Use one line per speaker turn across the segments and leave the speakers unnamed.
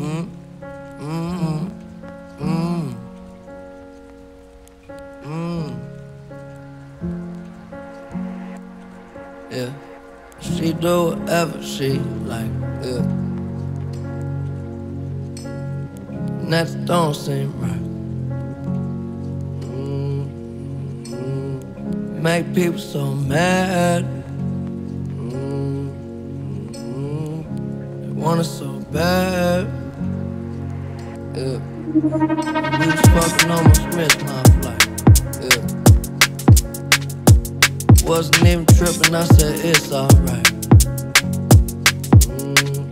Mm, mm, mm, yeah, she do whatever she like. Yeah. And that don't seem right. Mm -hmm. Make people so mad. Mm -hmm. They want it so bad. Yeah. We was fucking almost missed my flight. Yeah. Wasn't even tripping, I said it's alright. Mm,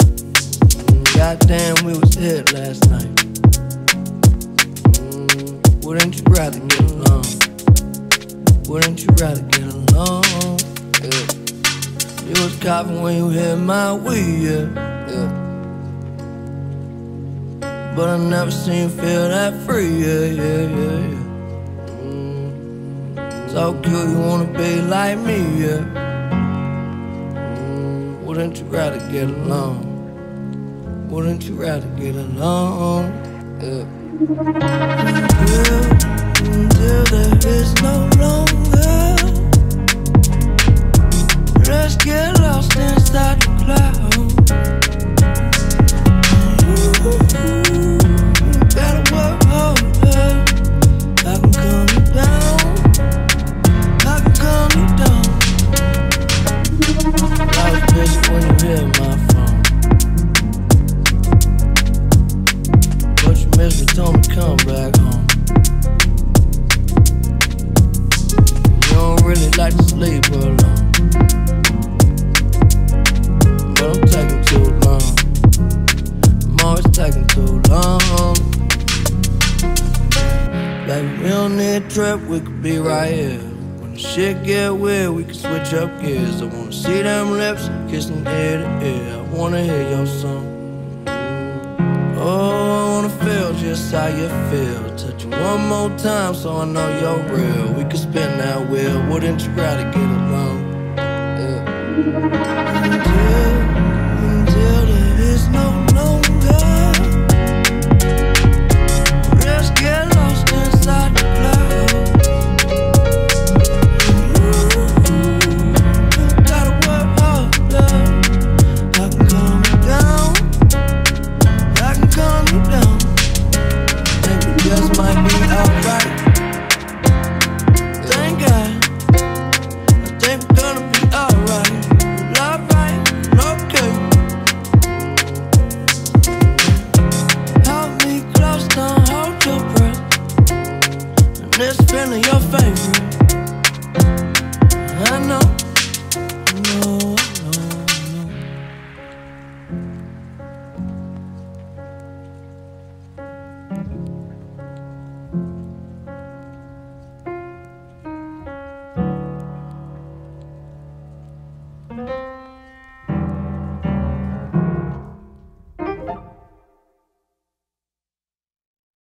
goddamn, we was hit last night. Mm, wouldn't you rather get along? Wouldn't you rather get along? Yeah. You was coughing when you hit my yeah. yeah. But I never seen you feel that free, yeah, yeah, yeah, yeah. Mm. So cute, you wanna be like me, yeah. Mm. Wouldn't you rather get along? Wouldn't you rather get along? Yeah. Until, Baby, we don't trip, we could be right here. When the shit get weird, we can switch up gears. I wanna see them lips kissing ear to ear. I wanna hear your song. Oh, I wanna feel just how you feel. Touch you one more time so I know you're real. We could spin that wheel, wouldn't you rather get along? Yeah. Until, until there is no longer. friend your favorite. I know.